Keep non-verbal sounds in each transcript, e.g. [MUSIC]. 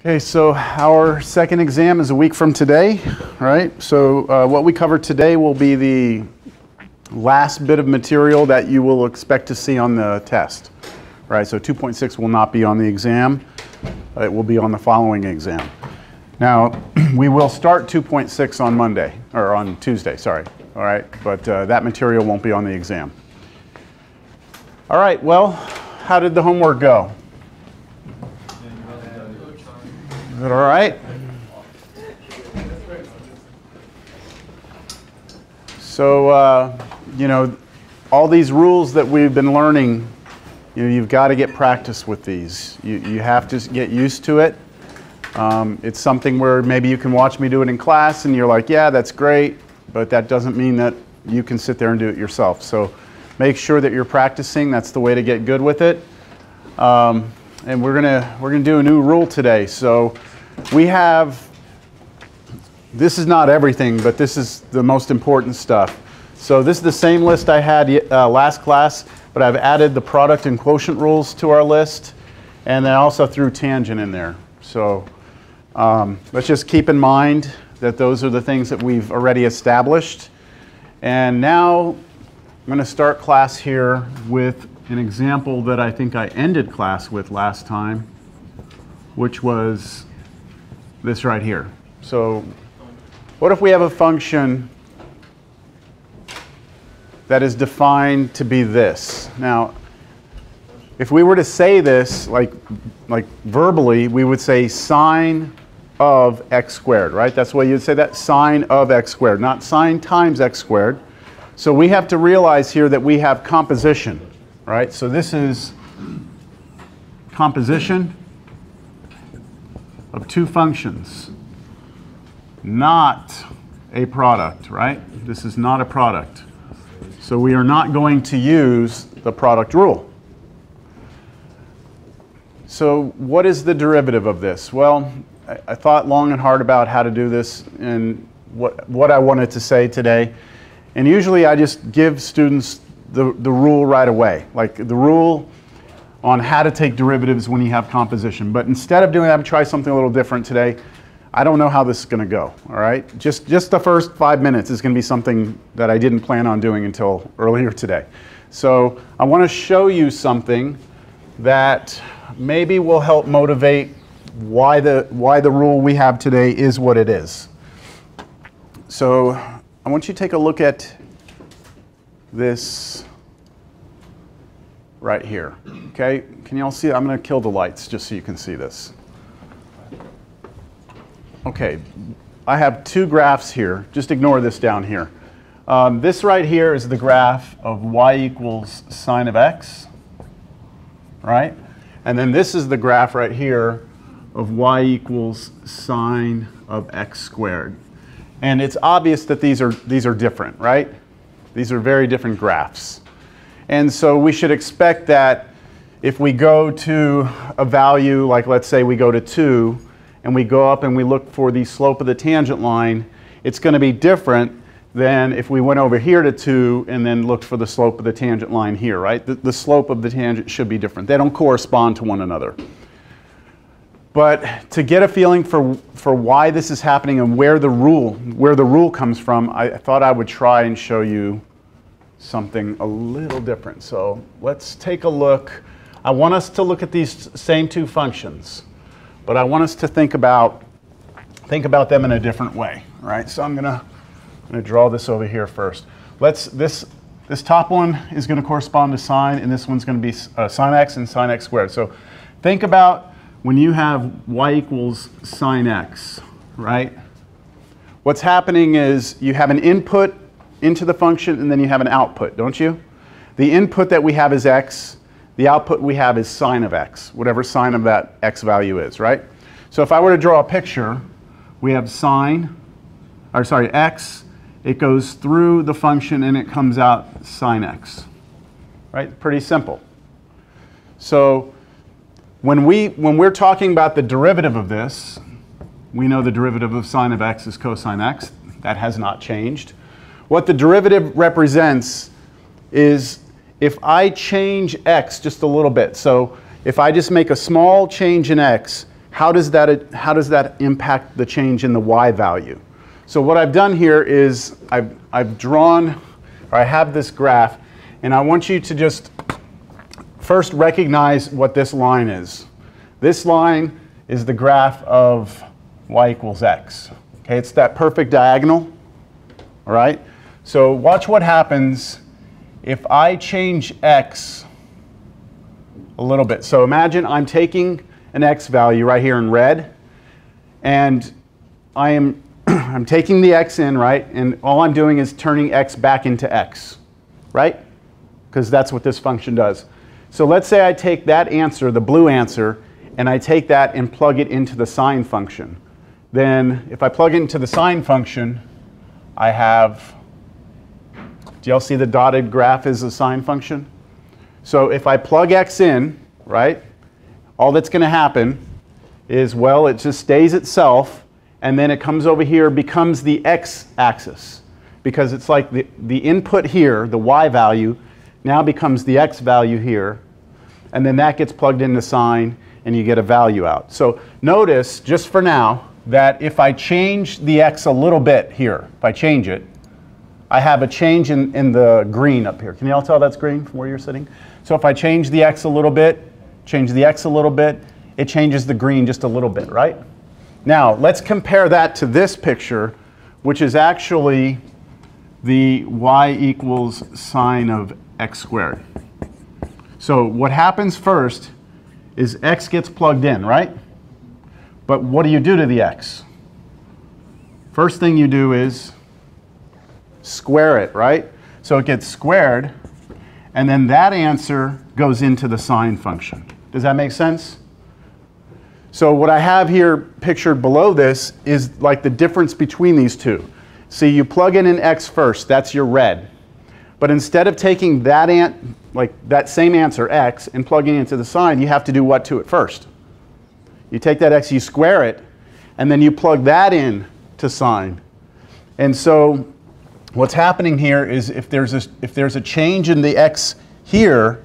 Okay, so our second exam is a week from today, right? So uh, what we cover today will be the last bit of material that you will expect to see on the test, right? So 2.6 will not be on the exam. It will be on the following exam. Now, [CLEARS THROAT] we will start 2.6 on Monday, or on Tuesday, sorry, all right? But uh, that material won't be on the exam. All right, well, how did the homework go? Is it all right? So, uh, you know, all these rules that we've been learning, you know, you've got to get practice with these. You, you have to get used to it. Um, it's something where maybe you can watch me do it in class and you're like, yeah, that's great, but that doesn't mean that you can sit there and do it yourself. So make sure that you're practicing. That's the way to get good with it. Um, and we're gonna we're gonna do a new rule today. So we have this is not everything, but this is the most important stuff. So this is the same list I had uh, last class, but I've added the product and quotient rules to our list, and then I also threw tangent in there. So um, let's just keep in mind that those are the things that we've already established. And now I'm going to start class here with an example that I think I ended class with last time, which was this right here. So what if we have a function that is defined to be this? Now, if we were to say this like, like verbally, we would say sine of x squared, right? That's why you'd say that, sine of x squared, not sine times x squared. So we have to realize here that we have composition, right? So this is composition of two functions, not a product, right? This is not a product. So we are not going to use the product rule. So what is the derivative of this? Well, I, I, thought long and hard about how to do this and what, what I wanted to say today. And usually I just give students the, the rule right away. Like the rule on how to take derivatives when you have composition. But instead of doing that, I'm try something a little different today. I don't know how this is going to go, all right? Just, just the first five minutes is going to be something that I didn't plan on doing until earlier today. So I want to show you something that maybe will help motivate why the, why the rule we have today is what it is. So I want you to take a look at this right here. Okay, can you all see? I'm going to kill the lights just so you can see this. Okay, I have two graphs here. Just ignore this down here. Um, this right here is the graph of y equals sine of x, right? And then this is the graph right here of y equals sine of x squared. And it's obvious that these are, these are different, right? These are very different graphs. And so we should expect that if we go to a value, like let's say we go to 2, and we go up and we look for the slope of the tangent line, it's going to be different than if we went over here to 2 and then looked for the slope of the tangent line here, right? The, the slope of the tangent should be different. They don't correspond to one another. But to get a feeling for, for why this is happening and where the rule, where the rule comes from, I thought I would try and show you something a little different. So let's take a look. I want us to look at these same two functions, but I want us to think about, think about them in a different way, right? So I'm gonna, I'm gonna draw this over here first. Let's, this, this top one is gonna correspond to sine, and this one's gonna be uh, sine x and sine x squared. So think about when you have y equals sine x, right? What's happening is you have an input into the function, and then you have an output, don't you? The input that we have is x. The output we have is sine of x, whatever sine of that x value is, right? So if I were to draw a picture, we have sine, or sorry, x. It goes through the function and it comes out sine x, right? Pretty simple. So when, we, when we're talking about the derivative of this, we know the derivative of sine of x is cosine x. That has not changed. What the derivative represents is if I change x just a little bit, so if I just make a small change in x, how does that, how does that impact the change in the y value? So what I've done here is I've, I've drawn, or I have this graph, and I want you to just first recognize what this line is. This line is the graph of y equals x. Okay, it's that perfect diagonal, all right? So watch what happens if I change x a little bit. So imagine I'm taking an x value right here in red, and I am [CLEARS THROAT] I'm taking the x in, right? And all I'm doing is turning x back into x, right? Because that's what this function does. So let's say I take that answer, the blue answer, and I take that and plug it into the sine function. Then if I plug it into the sine function, I have, do y'all see the dotted graph is a sine function? So if I plug x in, right, all that's going to happen is, well, it just stays itself, and then it comes over here, becomes the x-axis. Because it's like the, the input here, the y value, now becomes the x value here, and then that gets plugged into sine, and you get a value out. So notice, just for now, that if I change the x a little bit here, if I change it, I have a change in, in the green up here. Can you all tell that's green from where you're sitting? So if I change the x a little bit, change the x a little bit, it changes the green just a little bit, right? Now, let's compare that to this picture, which is actually the y equals sine of x squared. So what happens first is x gets plugged in, right? But what do you do to the x? First thing you do is square it, right? So it gets squared, and then that answer goes into the sine function. Does that make sense? So what I have here pictured below this is like the difference between these two. See, you plug in an x first, that's your red. But instead of taking that, an, like that same answer, x, and plugging it into the sine, you have to do what to it first? You take that x, you square it, and then you plug that in to sine. And so what's happening here is if there's a, if there's a change in the x here,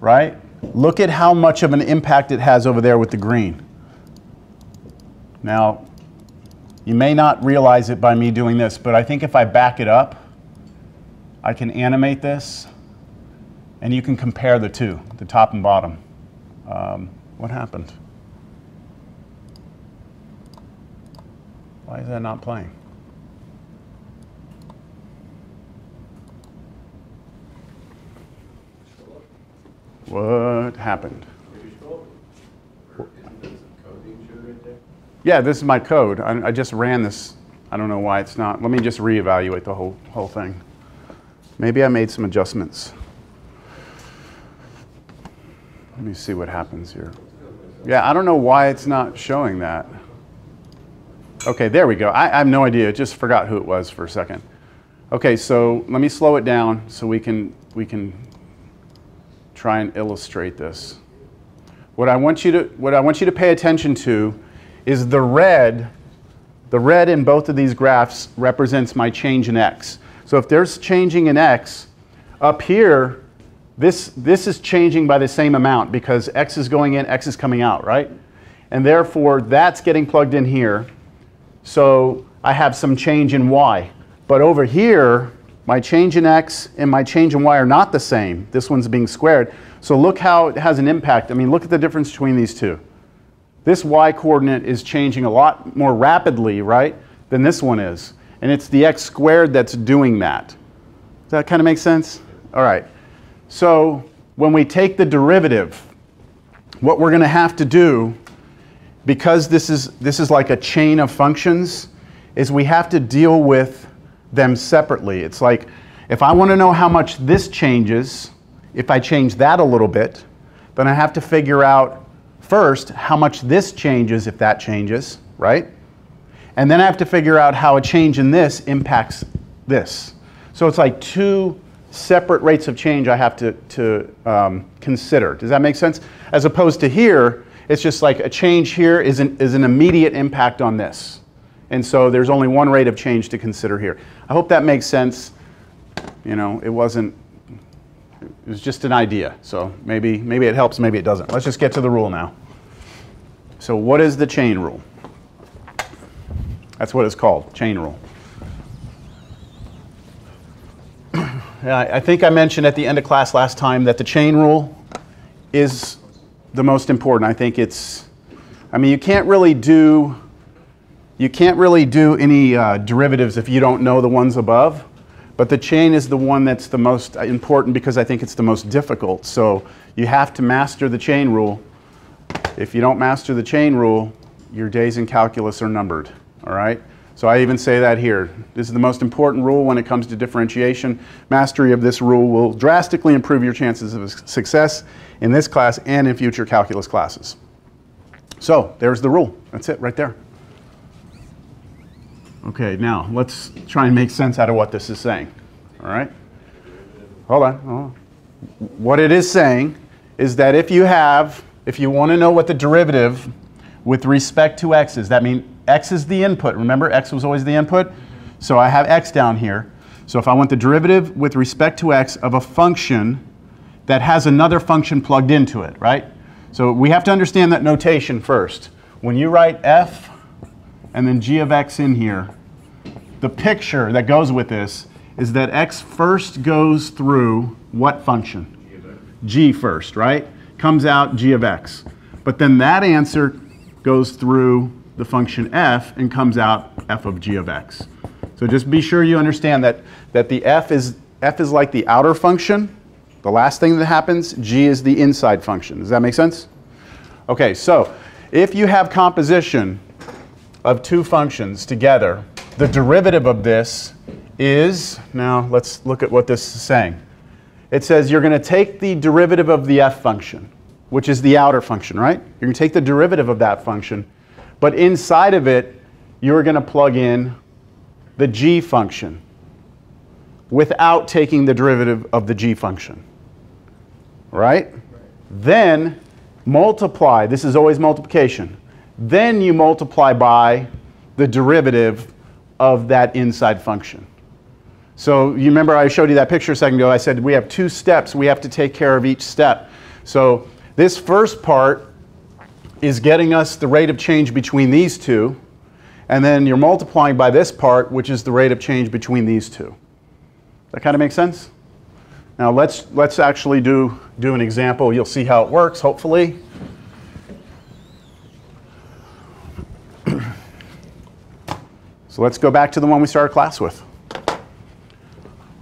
right, look at how much of an impact it has over there with the green. Now, you may not realize it by me doing this, but I think if I back it up, I can animate this, and you can compare the two, the top and bottom. Um, what happened? Why is that not playing? What happened? Yeah, this is my code. I, I, just ran this. I don't know why it's not. Let me just reevaluate the whole, whole thing. Maybe I made some adjustments. Let me see what happens here. Yeah, I don't know why it's not showing that. Okay, there we go. I, I have no idea. I Just forgot who it was for a second. Okay, so let me slow it down so we can, we can try and illustrate this. What I want you to, what I want you to pay attention to is the red, the red in both of these graphs represents my change in x. So if there's changing in x, up here, this, this is changing by the same amount because x is going in, x is coming out, right? And therefore, that's getting plugged in here. So I have some change in y. But over here, my change in x and my change in y are not the same. This one's being squared. So look how it has an impact. I mean, look at the difference between these two. This y coordinate is changing a lot more rapidly, right, than this one is. And it's the x squared that's doing that. Does that kind of make sense? All right. So when we take the derivative, what we're going to have to do, because this is, this is like a chain of functions, is we have to deal with them separately. It's like if I want to know how much this changes, if I change that a little bit, then I have to figure out first how much this changes if that changes, right? And then I have to figure out how a change in this impacts this. So it's like two separate rates of change I have to, to um, consider. Does that make sense? As opposed to here, it's just like a change here is an, is an immediate impact on this. And so there's only one rate of change to consider here. I hope that makes sense. You know, it wasn't, it was just an idea. So maybe, maybe it helps, maybe it doesn't. Let's just get to the rule now. So what is the chain rule? That's what it's called, chain rule. [CLEARS THROAT] I think I mentioned at the end of class last time that the chain rule is the most important. I think it's, I mean, you can't really do, you can't really do any uh, derivatives if you don't know the ones above. But the chain is the one that's the most important because I think it's the most difficult. So you have to master the chain rule. If you don't master the chain rule, your days in calculus are numbered, all right? So I even say that here. This is the most important rule when it comes to differentiation. Mastery of this rule will drastically improve your chances of success in this class and in future calculus classes. So there's the rule. That's it right there. Okay, now let's try and make sense out of what this is saying. All right? Hold on. Hold on. What it is saying is that if you have, if you want to know what the derivative with respect to x is, that means x is the input. Remember, x was always the input? So I have x down here. So if I want the derivative with respect to x of a function that has another function plugged into it, right? So we have to understand that notation first. When you write f and then g of x in here, the picture that goes with this is that x first goes through what function? g first, right? Comes out g of x. But then that answer goes through the function f and comes out f of g of x. So just be sure you understand that, that the f is, f is like the outer function, the last thing that happens, g is the inside function. Does that make sense? Okay, so if you have composition of two functions together, the derivative of this is, now let's look at what this is saying. It says you're going to take the derivative of the f function, which is the outer function, right? You're going to take the derivative of that function, but inside of it, you're going to plug in the g function without taking the derivative of the g function, right? right. Then multiply, this is always multiplication, then you multiply by the derivative of that inside function. So you remember I showed you that picture a second ago. I said we have two steps. We have to take care of each step. So this first part is getting us the rate of change between these two. And then you're multiplying by this part, which is the rate of change between these two. That kind of makes sense? Now let's, let's actually do, do an example. You'll see how it works, hopefully. So let's go back to the one we started class with. All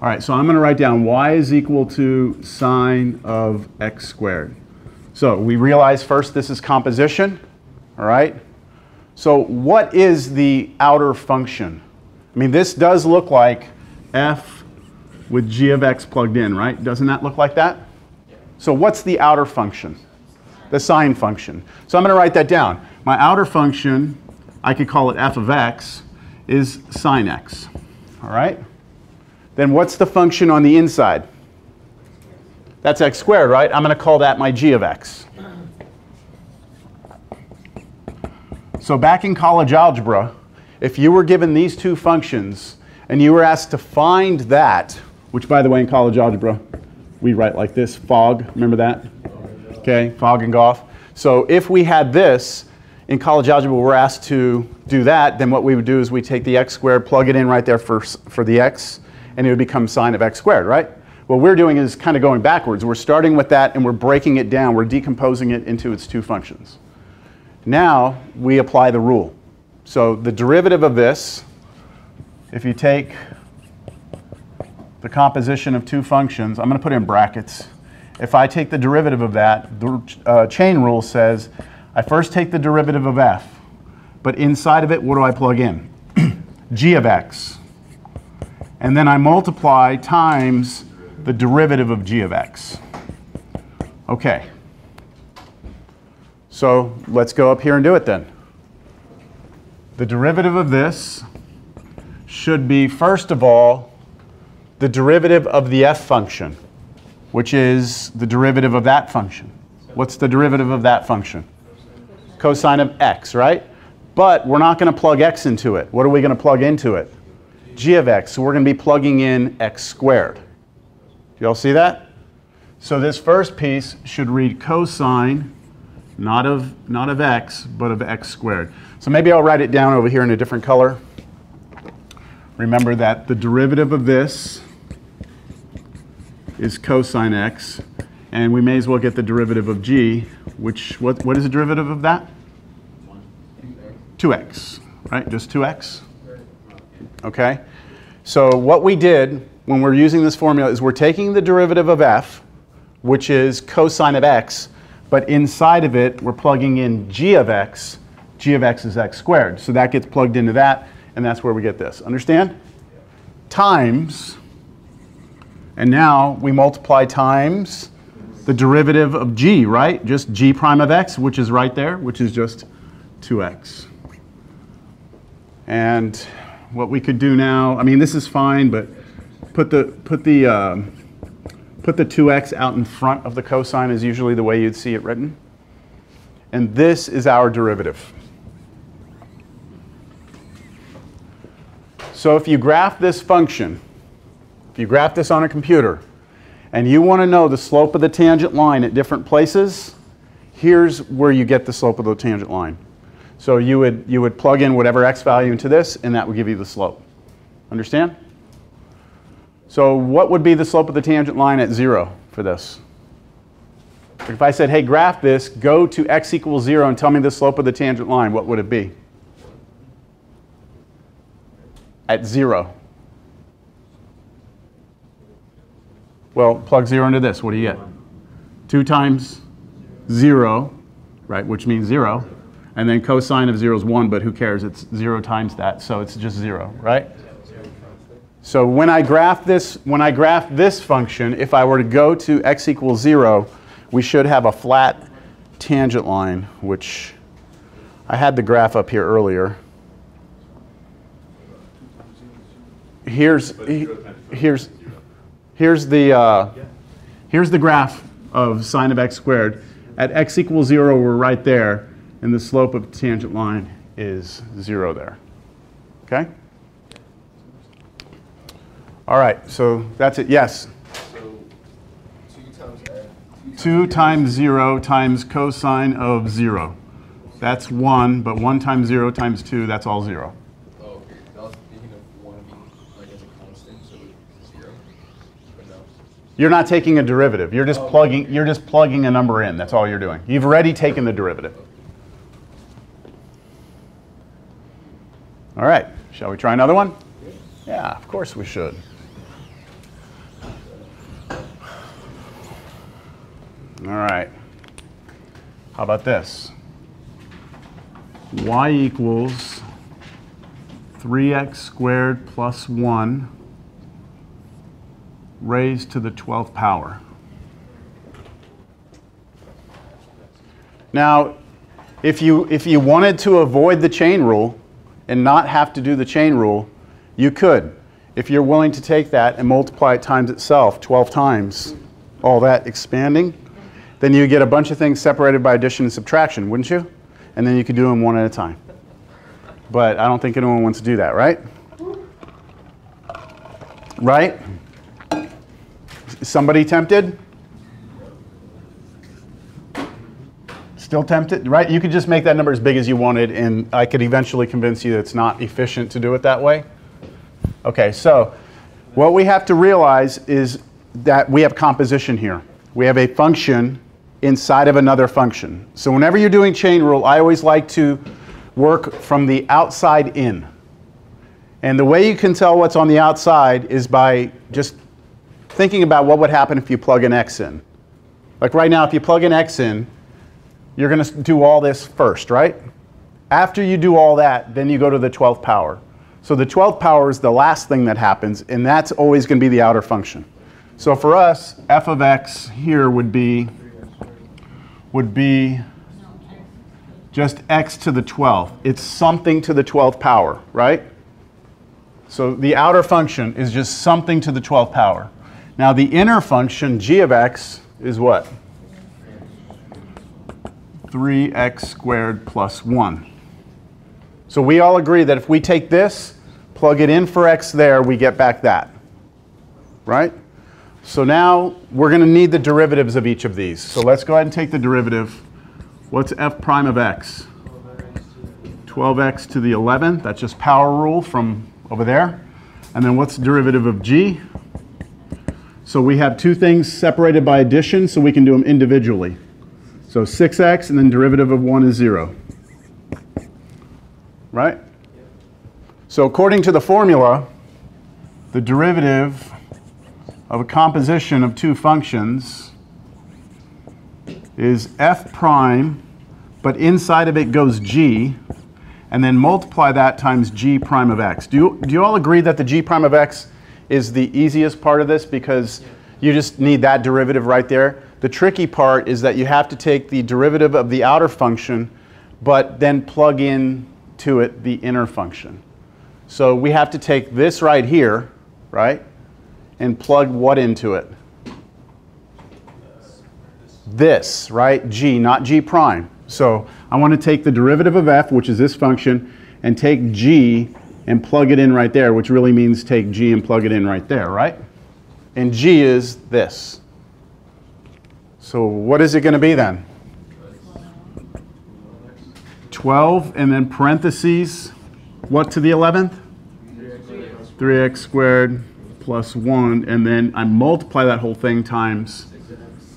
right, so I'm going to write down y is equal to sine of x squared. So we realize first this is composition, all right? So what is the outer function? I mean, this does look like f with g of x plugged in, right? Doesn't that look like that? So what's the outer function? The sine function. So I'm going to write that down. My outer function, I could call it f of x, is sine x. All right? Then what's the function on the inside? That's x squared, right? I'm going to call that my g of x. So back in college algebra, if you were given these two functions and you were asked to find that, which by the way in college algebra, we write like this, fog, remember that? Okay, fog and golf. So if we had this, in college algebra we're asked to do that, then what we would do is we take the x squared, plug it in right there for, for the x, and it would become sine of x squared, right? What we're doing is kind of going backwards. We're starting with that and we're breaking it down. We're decomposing it into its two functions. Now we apply the rule. So the derivative of this, if you take the composition of two functions, I'm going to put in brackets. If I take the derivative of that, the uh, chain rule says I first take the derivative of f, but inside of it, what do I plug in? [CLEARS THROAT] g of x. And then I multiply times the derivative of g of x. Okay. So let's go up here and do it then. The derivative of this should be, first of all, the derivative of the f function, which is the derivative of that function. What's the derivative of that function? Cosine of x, right? But we're not going to plug x into it. What are we going to plug into it? g of x. So we're going to be plugging in x squared. Do you all see that? So this first piece should read cosine not of, not of x, but of x squared. So maybe I'll write it down over here in a different color. Remember that the derivative of this is cosine x, and we may as well get the derivative of g, which, what, what is the derivative of that? 2x, right? Just 2x? Okay? So what we did when we're using this formula is we're taking the derivative of f, which is cosine of x, but inside of it we're plugging in g of x. g of x is x squared. So that gets plugged into that, and that's where we get this. Understand? Times, and now we multiply times the derivative of g, right? Just g prime of x, which is right there, which is just 2x. And what we could do now, I mean, this is fine, but put the, put the, uh, put the 2x out in front of the cosine is usually the way you'd see it written. And this is our derivative. So if you graph this function, if you graph this on a computer, and you want to know the slope of the tangent line at different places, here's where you get the slope of the tangent line. So you would, you would plug in whatever x value into this, and that would give you the slope. Understand? So what would be the slope of the tangent line at 0 for this? If I said, hey, graph this, go to x equals 0 and tell me the slope of the tangent line, what would it be? At 0. Well, plug 0 into this. What do you get? 2 times 0, right, which means 0. And then cosine of 0 is 1, but who cares? It's 0 times that, so it's just 0, right? So when I graph this, when I graph this function, if I were to go to x equals 0, we should have a flat tangent line, which I had the graph up here earlier. Here's, here's, here's, the, uh, here's the graph of sine of x squared. At x equals 0, we're right there and the slope of the tangent line is zero there. Okay? All right, so that's it. Yes? So 2 times, two times 0 times cosine of 0. That's 1, but 1 times 0 times 2, that's all 0. Oh, okay. I was thinking of 1 being like as a constant, so 0. But no. You're not taking a derivative. You're just oh. plugging you're just plugging a number in. That's all you're doing. You've already taken the derivative. All right, shall we try another one? Yeah, of course we should. All right. How about this? y equals 3x squared plus 1 raised to the 12th power. Now, if you, if you wanted to avoid the chain rule, and not have to do the chain rule, you could. If you're willing to take that and multiply it times itself 12 times, all that expanding, then you get a bunch of things separated by addition and subtraction, wouldn't you? And then you could do them one at a time. But I don't think anyone wants to do that, right? Right? Somebody tempted? Still tempted, right? You could just make that number as big as you wanted, and I could eventually convince you that it's not efficient to do it that way. Okay, so what we have to realize is that we have composition here. We have a function inside of another function. So whenever you're doing chain rule, I always like to work from the outside in. And the way you can tell what's on the outside is by just thinking about what would happen if you plug an x in. Like right now, if you plug an x in, you're going to do all this first, right? After you do all that, then you go to the 12th power. So the 12th power is the last thing that happens, and that's always going to be the outer function. So for us, f of x here would be would be just x to the 12th. It's something to the 12th power, right? So the outer function is just something to the 12th power. Now the inner function, g of x, is what? 3x squared plus 1. So we all agree that if we take this, plug it in for x there, we get back that. Right? So now we're going to need the derivatives of each of these. So let's go ahead and take the derivative. What's f prime of x? 12x to the 11th. That's just power rule from over there. And then what's the derivative of g? So we have two things separated by addition, so we can do them individually. So 6x and then derivative of 1 is 0. Right? So according to the formula, the derivative of a composition of two functions is f prime, but inside of it goes g, and then multiply that times g prime of x. Do you, do you all agree that the g prime of x is the easiest part of this because you just need that derivative right there? The tricky part is that you have to take the derivative of the outer function, but then plug in to it the inner function. So we have to take this right here, right, and plug what into it? This, right? g, not g prime. So I want to take the derivative of f, which is this function, and take g and plug it in right there, which really means take g and plug it in right there, right? And g is this. So what is it going to be then? 12 and then parentheses, what to the 11th? 3x squared plus 1, and then I multiply that whole thing times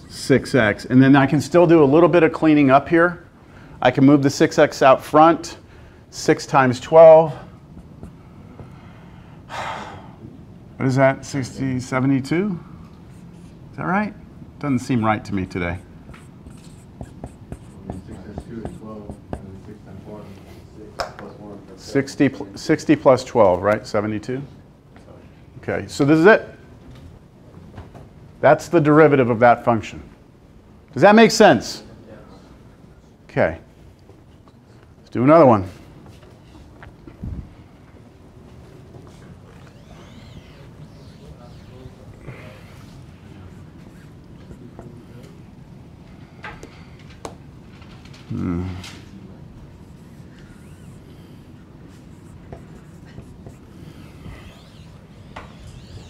6x. And then I can still do a little bit of cleaning up here. I can move the 6x out front, 6 times 12. What is that, 60, 72? Is that right? Doesn't seem right to me today. Six times two is twelve, and then six times one is six plus one. that's 60, 60 plus 12, right? 72? Okay, so this is it. That's the derivative of that function. Does that make sense? Okay. Let's do another one.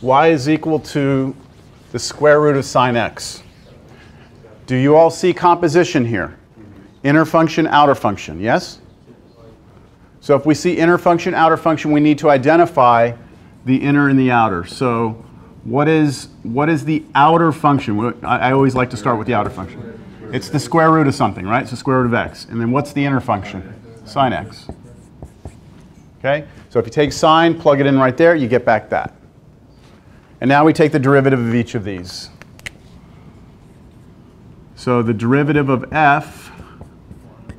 Y is equal to the square root of sine x. Do you all see composition here? Inner function, outer function, yes? So if we see inner function, outer function, we need to identify the inner and the outer. So what is, what is the outer function? I, I always like to start with the outer function. It's the square root of something, right? It's the square root of x. And then what's the inner function? Sine x. Okay? So if you take sine, plug it in right there, you get back that. And now we take the derivative of each of these. So the derivative of f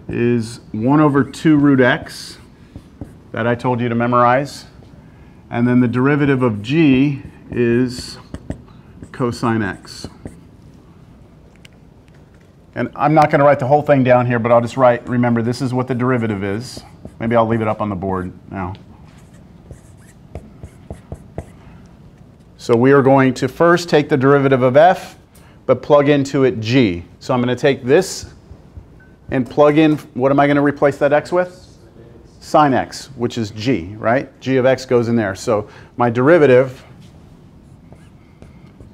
is 1 over 2 root x, that I told you to memorize. And then the derivative of g is cosine x. And I'm not going to write the whole thing down here, but I'll just write, remember, this is what the derivative is. Maybe I'll leave it up on the board now. So we are going to first take the derivative of f, but plug into it g. So I'm going to take this and plug in, what am I going to replace that x with? Sine x, which is g, right? g of x goes in there. So my derivative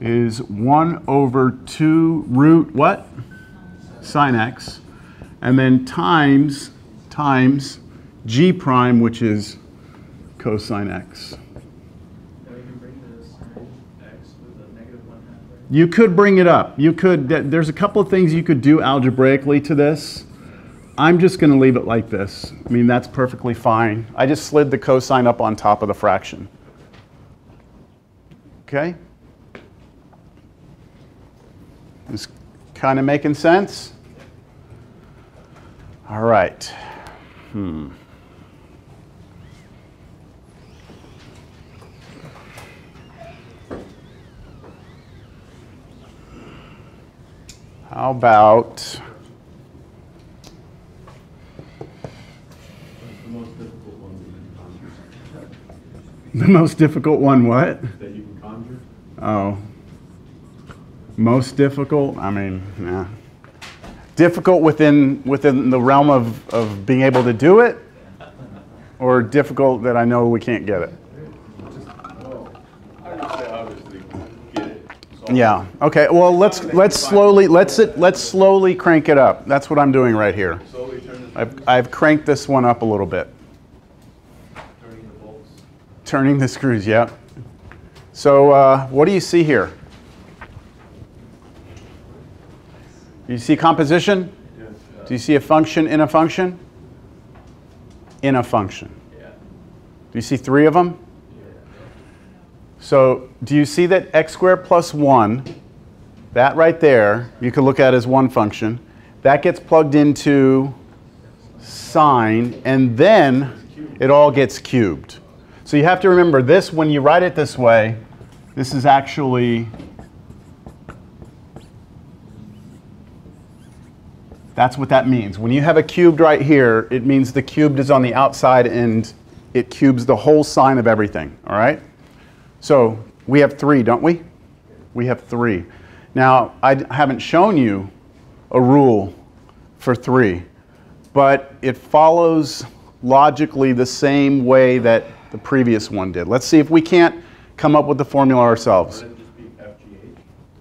is 1 over 2 root what? Sine x. And then times, times g prime, which is cosine x. You could bring it up. You could, there's a couple of things you could do algebraically to this. I'm just going to leave it like this. I mean, that's perfectly fine. I just slid the cosine up on top of the fraction. Okay? This kind of making sense? All right. Hmm. How about the most difficult one that you can conjure? the most difficult one? What? That you can conjure? Oh. Most difficult? I mean, yeah. Difficult within within the realm of, of being able to do it? Or difficult that I know we can't get it? Yeah, okay, well, let's, let's slowly, let's, it- let's slowly crank it up. That's what I'm doing right here. I've, I've cranked this one up a little bit. turning the bolts. Turning the screws, yeah. So uh, what do you see here? Do you see composition? Yes. Do you uh, see a function in a function? In a function. Yeah. Do you see three of them? So do you see that x squared plus 1, that right there, you could look at as one function, that gets plugged into sine, and then it all gets cubed. So you have to remember this, when you write it this way, this is actually, that's what that means. When you have a cubed right here, it means the cubed is on the outside and it cubes the whole sine of everything, all right? So we have three, don't we? We have three. Now, I haven't shown you a rule for three, but it follows logically the same way that the previous one did. Let's see if we can't come up with the formula ourselves. Would it just be FGH?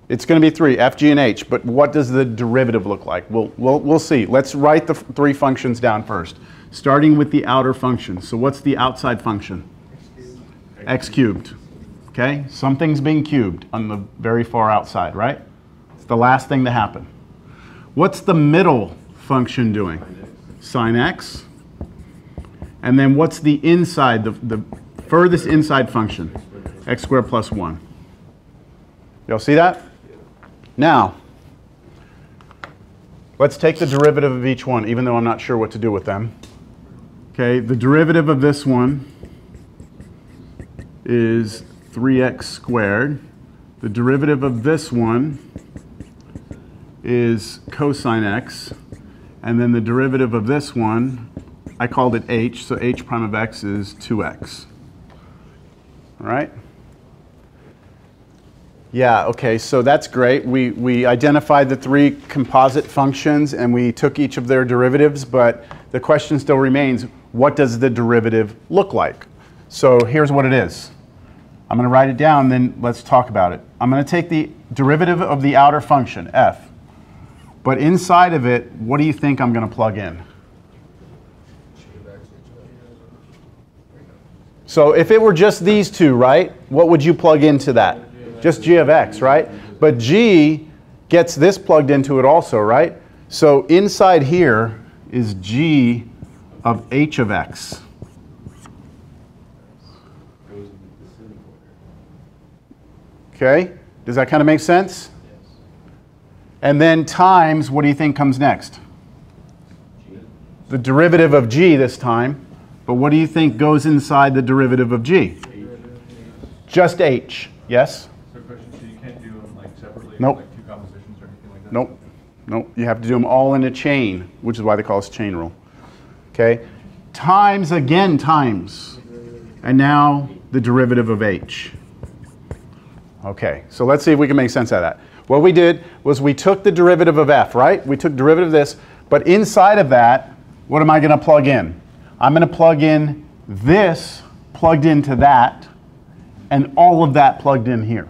It's going to be three, f, g, and h, but what does the derivative look like? We'll, we'll, we'll see. Let's write the three functions down first, starting with the outer function. So what's the outside function? x cubed. Okay, something's being cubed on the very far outside, right? It's the last thing to happen. What's the middle function doing? Sine x. And then what's the inside, the, the furthest inside function? x squared plus 1. Y'all see that? Now, let's take the derivative of each one, even though I'm not sure what to do with them. Okay, the derivative of this one is 3x squared. The derivative of this one is cosine x. And then the derivative of this one, I called it h, so h prime of x is 2x. All right? Yeah, okay, so that's great. We, we identified the three composite functions and we took each of their derivatives, but the question still remains, what does the derivative look like? So here's what it is. I'm going to write it down, then let's talk about it. I'm going to take the derivative of the outer function, f. But inside of it, what do you think I'm going to plug in? So if it were just these two, right, what would you plug into that? Just g of x, right? But g gets this plugged into it also, right? So inside here is g of h of x. Goes in the descending order. Okay? Does that kind of make sense? And then times, what do you think comes next? G. The derivative of g this time. But what do you think goes inside the derivative of g? Just h, yes? Nope. Like two compositions or anything like that? Nope. Nope. You have to do them all in a chain, which is why they call us chain rule. Okay? Times again times. And now the derivative of h. Okay, so let's see if we can make sense out of that. What we did was we took the derivative of f, right? We took derivative of this, but inside of that, what am I going to plug in? I'm going to plug in this plugged into that, and all of that plugged in here.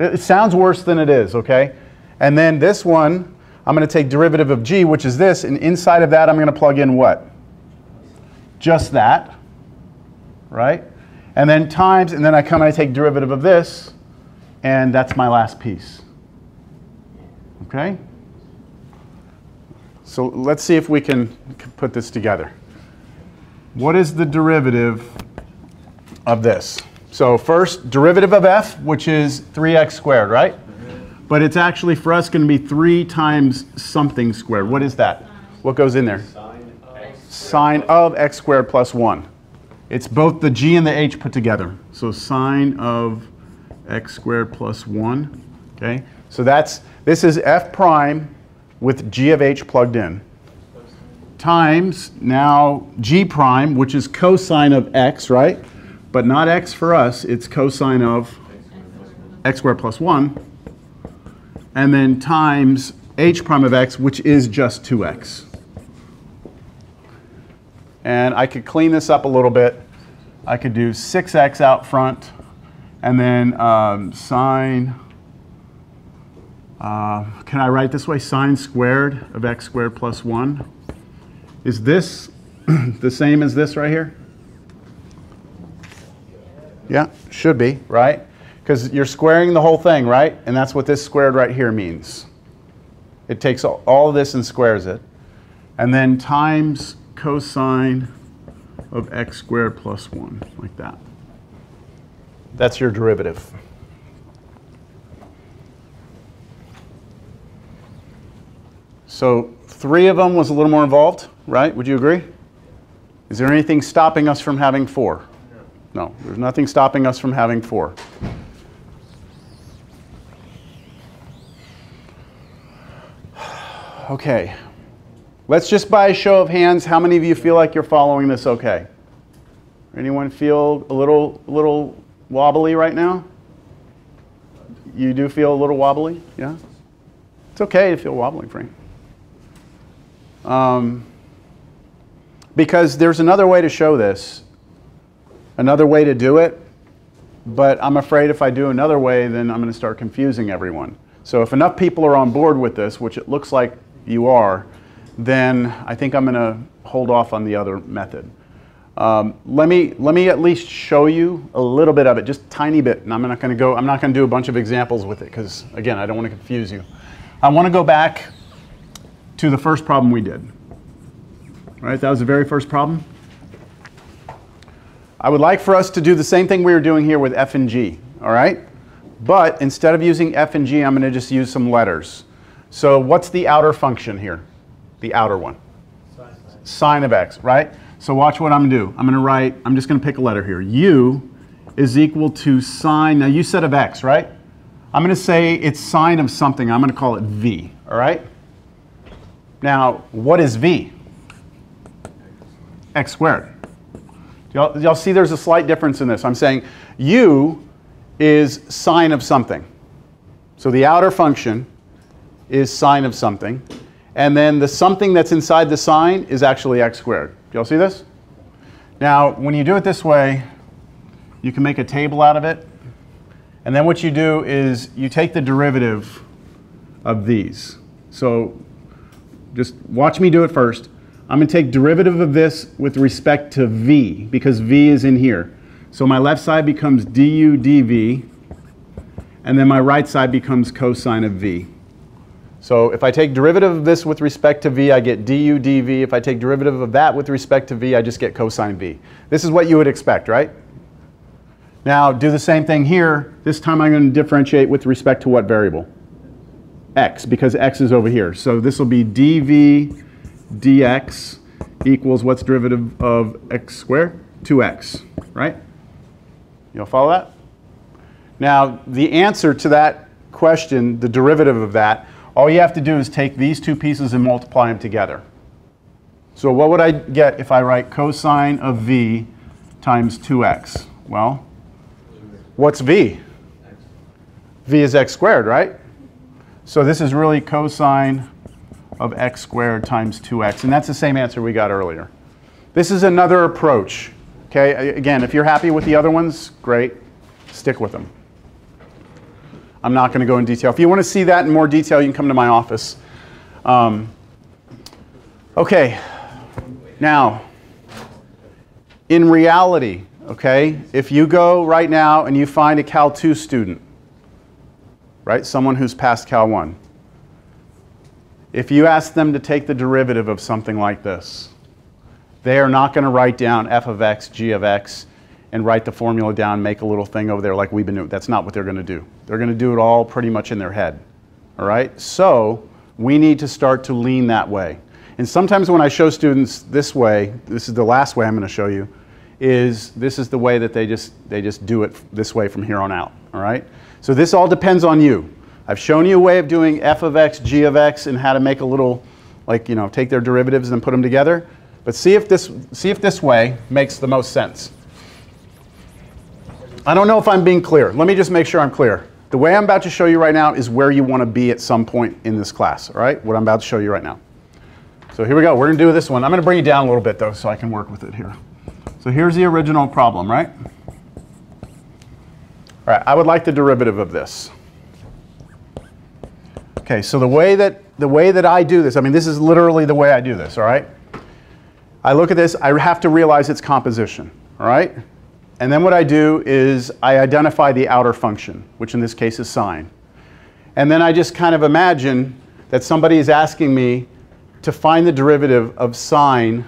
It sounds worse than it is, okay? And then this one, I'm going to take derivative of g, which is this, and inside of that, I'm going to plug in what? Just that, right? And then times, and then I come and I take derivative of this, and that's my last piece. Okay? So let's see if we can put this together. What is the derivative of this? So first, derivative of f, which is 3x squared, right? But it's actually for us going to be 3 times something squared. What is that? What goes in there? Sine of x squared plus 1. It's both the g and the h put together. So sine of x squared plus 1. Okay? So that's, this is f prime with g of h plugged in. Times now g prime, which is cosine of x, right? But not x for us, it's cosine of x squared plus 1. And then times h prime of x, which is just 2x. And I could clean this up a little bit. I could do 6x out front, and then um, sine Uh, can I write this way? Sine squared of x squared plus 1. Is this [CLEARS THROAT] the same as this right here? Yeah, should be, right? Because you're squaring the whole thing, right? And that's what this squared right here means. It takes all, this and squares it. And then times cosine of x squared plus 1, like that. That's your derivative. So three of them was a little more involved, right? Would you agree? Is there anything stopping us from having four? No, there's nothing stopping us from having four. Okay, let's just by a show of hands, how many of you feel like you're following this okay? Anyone feel a little, little wobbly right now? You do feel a little wobbly, yeah? It's okay to feel wobbly, Frank. Um, because there's another way to show this, another way to do it, but I'm afraid if I do another way, then I'm going to start confusing everyone. So if enough people are on board with this, which it looks like you are, then I think I'm going to hold off on the other method. Um, let me let me at least show you a little bit of it, just tiny bit, and I'm not going to go. I'm not going to do a bunch of examples with it because again, I don't want to confuse you. I want to go back to the first problem we did. Right, that was the very first problem. I would like for us to do the same thing we were doing here with f and g. All right, but instead of using f and g, I'm going to just use some letters. So what's the outer function here? The outer one. Sine of x, right? So watch what I'm going to do. I'm going to write, I'm just going to pick a letter here. U is equal to sine, now you said of x, right? I'm going to say it's sine of something. I'm going to call it v, all right? Now, what is v? x squared. Y'all, see there's a slight difference in this. I'm saying u is sine of something. So the outer function is sine of something. And then the something that's inside the sine is actually x squared. Y'all see this? Now, when you do it this way, you can make a table out of it. And then what you do is you take the derivative of these. So just watch me do it first. I'm going to take derivative of this with respect to v, because v is in here. So my left side becomes du dv, and then my right side becomes cosine of v. So if I take derivative of this with respect to v, I get du dv. If I take derivative of that with respect to v, I just get cosine v. This is what you would expect, right? Now do the same thing here. This time I'm going to differentiate with respect to what variable? x, because x is over here. So this will be dv dx equals what's derivative of x squared? 2x, right? You'll follow that? Now, the answer to that question, the derivative of that, all you have to do is take these two pieces and multiply them together. So what would I get if I write cosine of v times 2x? Well, what's v? v is x squared, right? So this is really cosine of x squared times 2x. And that's the same answer we got earlier. This is another approach. Okay, again, if you're happy with the other ones, great. Stick with them. I'm not going to go in detail. If you want to see that in more detail, you can come to my office. Um, okay, now, in reality, okay, if you go right now and you find a Cal 2 student, right, someone who's passed Cal 1, if you ask them to take the derivative of something like this, they are not going to write down f of x, g of x, and write the formula down, make a little thing over there like we've been doing. That's not what they're going to do. They're going to do it all pretty much in their head. All right? So we need to start to lean that way. And sometimes when I show students this way, this is the last way I'm going to show you, is this is the way that they just, they just do it this way from here on out. All right? So this all depends on you. I've shown you a way of doing f of x, g of x, and how to make a little, like, you know, take their derivatives and put them together. But see if this, see if this way makes the most sense. I don't know if I'm being clear. Let me just make sure I'm clear. The way I'm about to show you right now is where you want to be at some point in this class, all right? What I'm about to show you right now. So here we go. We're going to do this one. I'm going to bring you down a little bit, though, so I can work with it here. So here's the original problem, right? All right, I would like the derivative of this. Okay, so the way that the way that I do this, I mean, this is literally the way I do this. All right. I look at this. I have to realize its composition. All right. And then what I do is I identify the outer function, which in this case is sine. And then I just kind of imagine that somebody is asking me to find the derivative of sine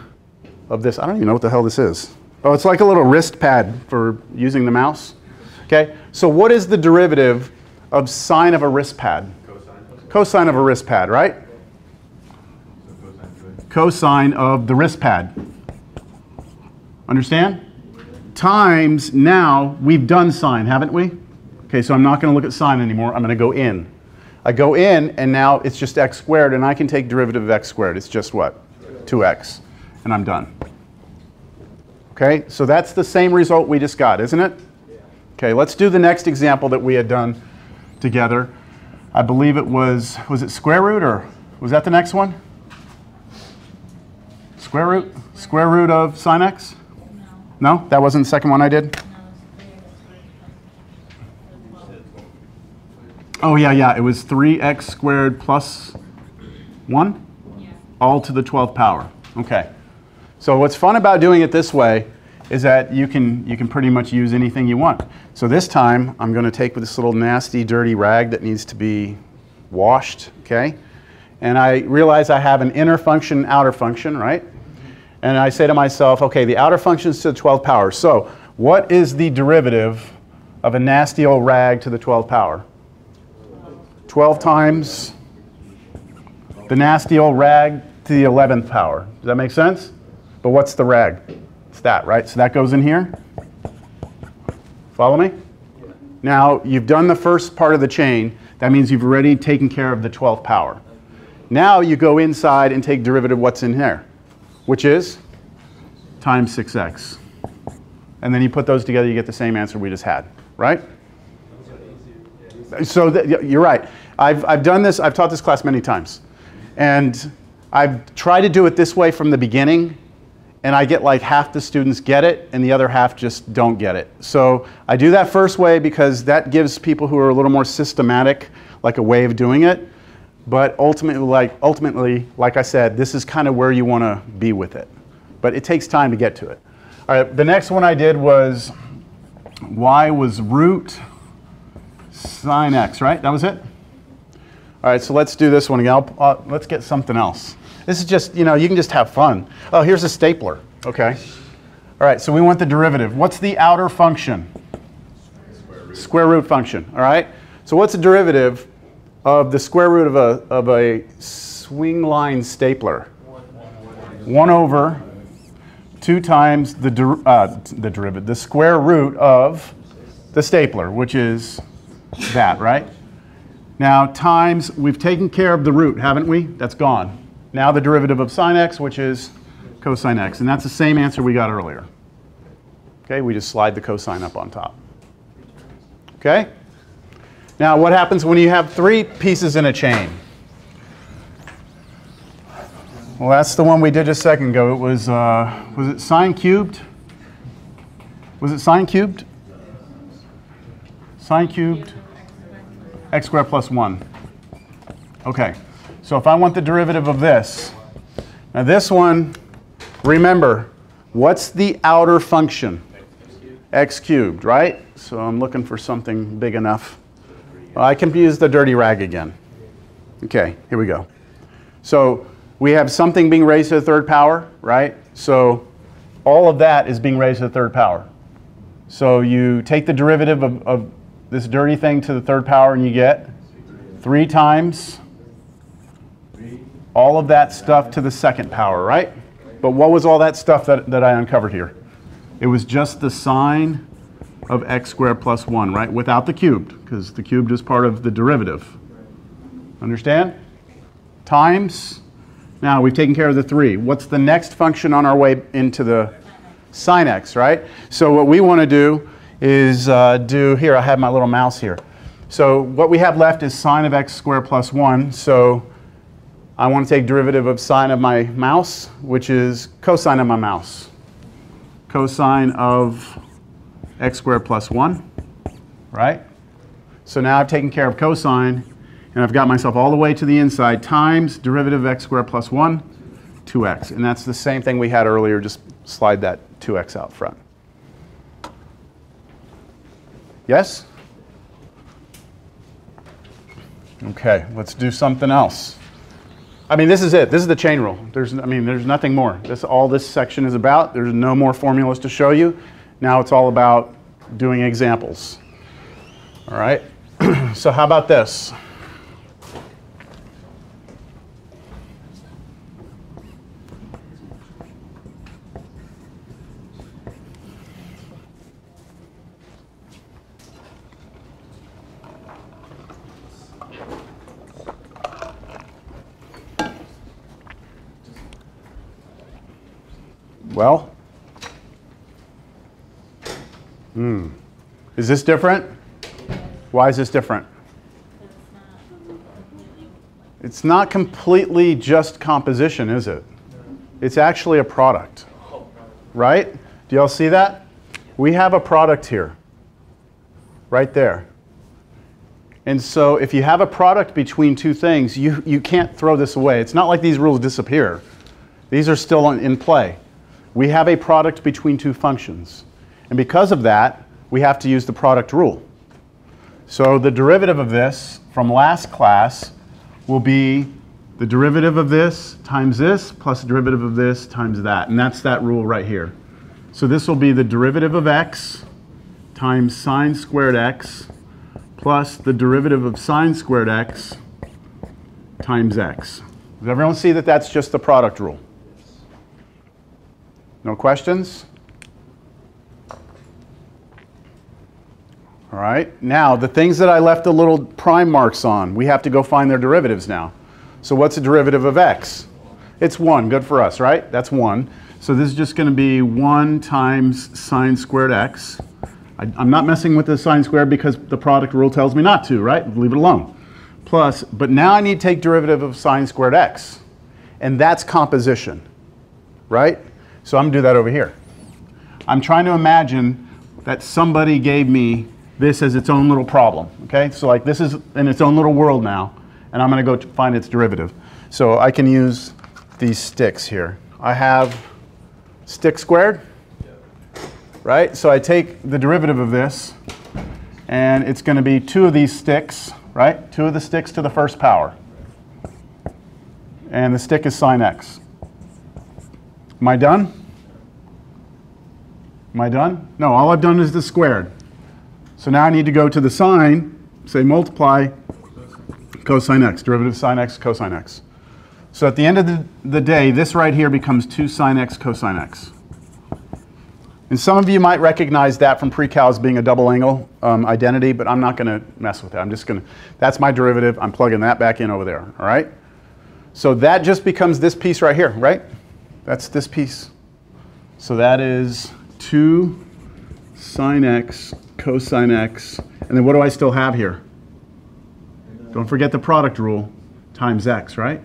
of this. I don't even know what the hell this is. Oh, it's like a little wrist pad for using the mouse. Okay, so what is the derivative of sine of a wrist pad? Cosine. Of a wrist pad, right? Cosine of the wrist pad. Understand? Times now, we've done sine, haven't we? Okay, so I'm not going to look at sine anymore. I'm going to go in. I go in, and now it's just x squared, and I can take derivative of x squared. It's just what? 2x. And I'm done. Okay, so that's the same result we just got, isn't it? Okay, let's do the next example that we had done together. I believe it was, was it square root or was that the next one? Square root? Square root of sine x? No, No, that wasn't the second one I did? no, it's three x squared plus Oh, yeah, yeah, it was 3x squared plus 1, Yeah. all to the 12th power. Okay. So what's fun about doing it this way is that you can, you can pretty much use anything you want. So this time, I'm going to take this little nasty, dirty rag that needs to be washed, okay? And I realize I have an inner function, outer function, right? And I say to myself, okay, the outer function is to the 12th power. So what is the derivative of a nasty old rag to the 12th power? 12 times the nasty old rag to the 11th power. Does that make sense? But what's the rag? That, right? So that goes in here. Follow me? Now, you've done the first part of the chain. That means you've already taken care of the 12th power. Now you go inside and take derivative what's in there, which is times 6x. And then you put those together, you get the same answer we just had, right? So you're right. I've, I've done this, I've taught this class many times. And I've tried to do it this way from the beginning, and I get like half the students get it, and the other half just don't get it. So I do that first way because that gives people who are a little more systematic like a way of doing it. But ultimately, like, ultimately, like I said, this is kind of where you want to be with it. But it takes time to get to it. All right, the next one I did was y was root sine x, right? That was it? All right, so let's do this one again. Uh, let's get something else. This is just, you know, you can just have fun. Oh, here's a stapler. Okay. All right, so we want the derivative. What's the outer function? Square root. Square root function. All right. So what's the derivative of the square root of a, of a Swingline stapler? 1 over 2 times the, der- uh, the derivative, the square root of the stapler, which is that, right? Now, times, we've taken care of the root, haven't we? That's gone. Now the derivative of sine x, which is cosine x. And that's the same answer we got earlier. Okay, we just slide the cosine up on top. Okay? Now, what happens when you have three pieces in a chain? Well, that's the one we did just a second ago. It was, uh, was it sine cubed? Was it sine cubed? Sine cubed, x squared plus 1. Okay, so if I want the derivative of this, now this one, remember, what's the outer function? x cubed, right? So I'm looking for something big enough. Well, I can use the dirty rag again. Okay, here we go. So we have something being raised to the third power, right? So all of that is being raised to the third power. So you take the derivative of, of this dirty thing to the third power and you get 3 times. All of that stuff to the second power, right? But what was all that stuff that, that I uncovered here? It was just the sine of x squared plus 1, right? Without the cubed, because the cubed is part of the derivative. Understand? Times. Now we've taken care of the 3. What's the next function on our way into the sine x, right? So what we want to do is uh, do, here I have my little mouse here. So what we have left is sine of x squared plus 1. So I want to take derivative of sine of my mouse, which is cosine of my mouse. Cosine of x squared plus 1, right? So now I've taken care of cosine. And I've got myself all the way to the inside times derivative of x squared plus 1, 2x. And that's the same thing we had earlier, just slide that 2x out front. Yes? Okay, let's do something else. I mean, this is it. This is the chain rule. There's, I mean, there's nothing more. That's all this section is about. There's no more formulas to show you. Now it's all about doing examples. All right? [CLEARS THROAT] so how about this? Well, hmm. Is this different? Why is this different? It's not completely just composition, is it? It's actually a product. Right? Do y'all see that? We have a product here. Right there. And so if you have a product between two things, you, you can't throw this away. It's not like these rules disappear. These are still in, in play. We have a product between two functions. And because of that, we have to use the product rule. So the derivative of this from last class will be the derivative of this times this plus the derivative of this times that. And that's that rule right here. So this will be the derivative of x times sine squared x plus the derivative of sine squared x times x. Does everyone see that that's just the product rule? No questions? All right, now the things that I left the little prime marks on, we have to go find their derivatives now. So what's the derivative of x? It's 1, good for us, right? That's 1. So this is just going to be 1 times sine squared x. I, am not messing with the sine squared because the product rule tells me not to, right? Leave it alone. Plus, but now I need to take derivative of sine squared x. And that's composition, right? So I'm going to do that over here. I'm trying to imagine that somebody gave me this as its own little problem. Okay, so like this is in its own little world now, and I'm going to go find its derivative. So I can use these sticks here. I have stick squared, right? So I take the derivative of this, and it's going to be two of these sticks, right? Two of the sticks to the first power. And the stick is sine x. Am I done? Am I done? No, all I've done is the squared. So now I need to go to the sine, say multiply cosine x, derivative sine x, cosine x. So at the end of the, the day, this right here becomes 2 sine x cosine x. And some of you might recognize that from pre-cal as being a double angle um, identity, but I'm not going to mess with that. I'm just going to, that's my derivative. I'm plugging that back in over there, all right? So that just becomes this piece right here, right? That's this piece. So that is 2 sine x cosine x. And then what do I still have here? Don't forget the product rule times x, right?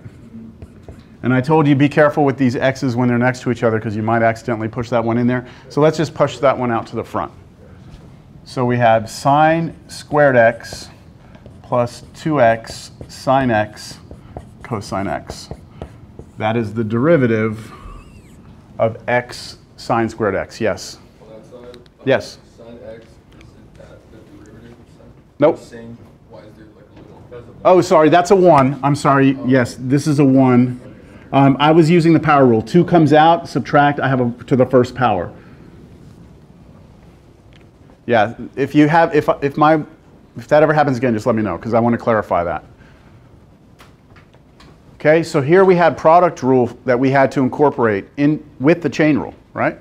And I told you be careful with these x's when they're next to each other because you might accidentally push that one in there. So let's just push that one out to the front. So we have sine squared x plus 2x sine x cosine x. That is the derivative of x sine squared x. Yes? Side? Yes. Sine x, is that the derivative of sine? Nope. Same, why is there like? Oh, sorry, that's a 1. I'm sorry. Yes, this is a 1. Um, I was using the power rule. 2 comes out, subtract, I have a, to the first power. Yeah, if you have, if, if my, if that ever happens again, just let me know because I want to clarify that. Okay, so here we had product rule that we had to incorporate in with the chain rule, right?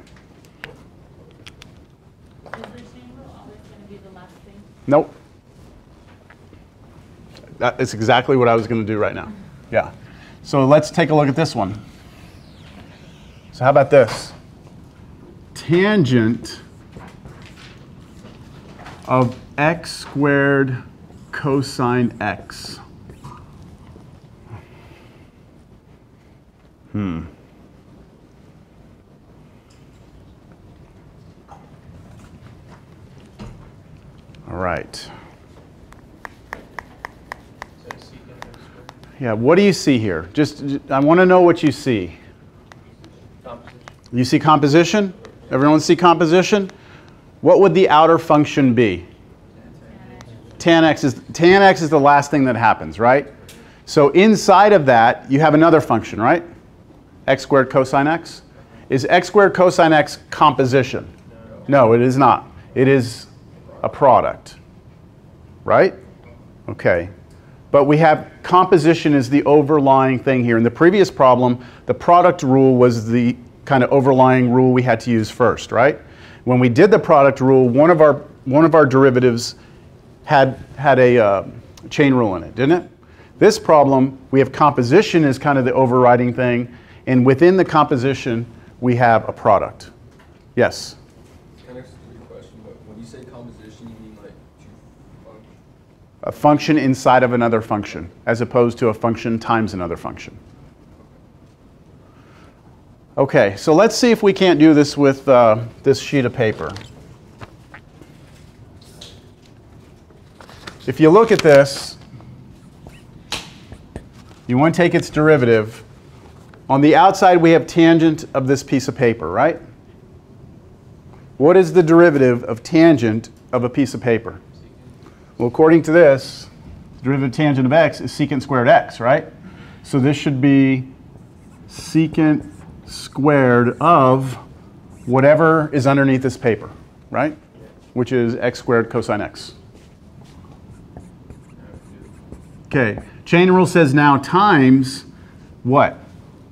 Nope. That is exactly what I was going to do right now. Yeah. So let's take a look at this one. So how about this? Tangent of x squared cosine x. Hmm. All right. Is that secant Yeah, what do you see here? Just, I want to know what you see. Composition. You see composition? Everyone see composition? What would the outer function be? Tan x is tan x is the last thing that happens, right? So inside of that, you have another function, right? X squared cosine x. Is x squared cosine x composition? No, it is not. It is a product, right? Okay. But we have composition is the overlying thing here. In the previous problem, the product rule was the kind of overlying rule we had to use first, right? When we did the product rule, one of our, one of our derivatives had, had a uh, chain rule in it, didn't it? This problem, we have composition as kind of the overriding thing, and within the composition, we have a product. Yes? Kind of a stupid question, but when you say composition, you mean like two functions? A function inside of another function, as opposed to a function times another function. Okay, so let's see if we can't do this with uh, this sheet of paper. If you look at this, you want to take its derivative. On the outside, we have tangent of this piece of paper, right? What is the derivative of tangent of a piece of paper? Well, according to this, the derivative tangent of x is secant squared x, right? So this should be secant squared of whatever is underneath this paper, right? Which is x squared cosine x. Okay, chain rule says now times what?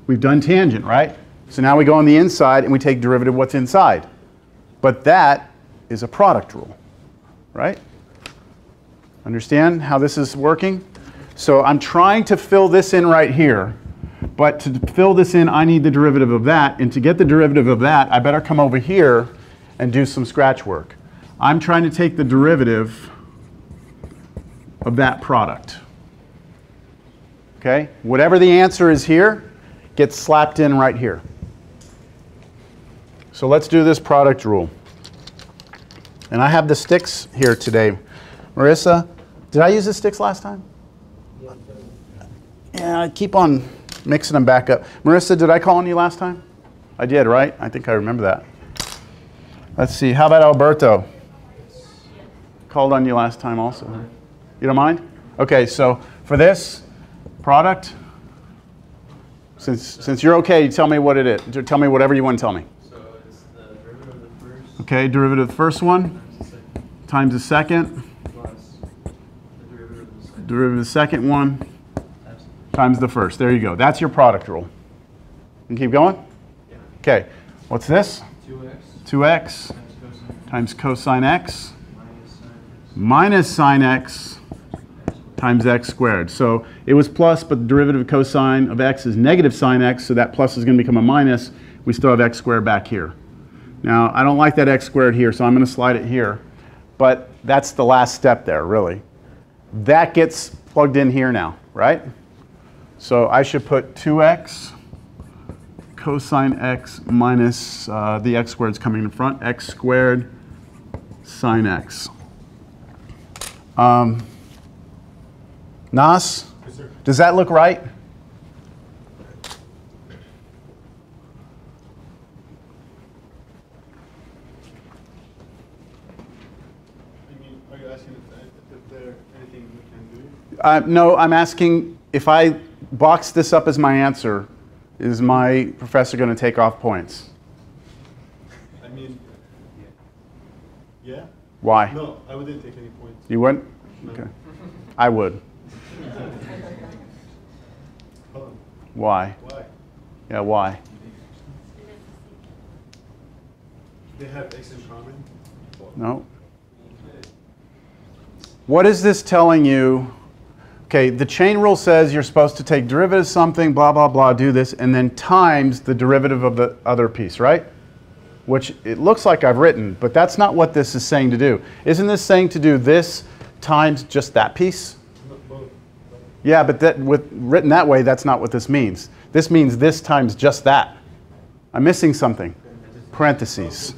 We've done tangent, right? So now we go on the inside and we take derivative of what's inside. But that is a product rule, right? Understand how this is working? So I'm trying to fill this in right here, but to fill this in, I need the derivative of that, and to get the derivative of that, I better come over here and do some scratch work. I'm trying to take the derivative of that product. Okay? Whatever the answer is here gets slapped in right here. So let's do this product rule. And I have the sticks here today. Marissa, did I use the sticks last time? Yeah, I keep on mixing them back up. Marissa, did I call on you last time? I did, right? I think I remember that. Let's see. How about Alberto? Called on you last time also. You don't mind? Okay, so for this product, since, since you're okay, tell me what it is. Tell me whatever you want to tell me. So it's the derivative of the first Okay, derivative of the first one times the second times the second, plus the derivative of the second derivative of the second one times the first. times the first. There you go. That's your product rule. And keep going? Yeah. Okay, what's this? 2x 2x times cosine times cosine x minus sine x minus sine x times x squared. So it was plus, but the derivative of cosine of x is negative sine x, so that plus is going to become a minus. We still have x squared back here. Now, I don't like that x squared here, so I'm going to slide it here. But that's the last step there, really. That gets plugged in here now, right? So I should put 2x cosine x minus uh, the x squared is coming in front, x squared sine x. Um, Nas, does that look right? I mean, are you asking if, if there anything we can do? Uh, no, I'm asking if I box this up as my answer, is my professor going to take off points? I mean, yeah? Why? No, I wouldn't take any points. You wouldn't? No. Okay. I would. Why? Why? Yeah, why? It is the They have X in common? No. What is this telling you? Okay, the chain rule says you're supposed to take derivative of something, blah, blah, blah, do this, and then times the derivative of the other piece, right? Which it looks like I've written, but that's not what this is saying to do. Isn't this saying to do this times just that piece? Yeah, but that, with, written that way, that's not what this means. This means this times just that. I'm missing something. Parentheses.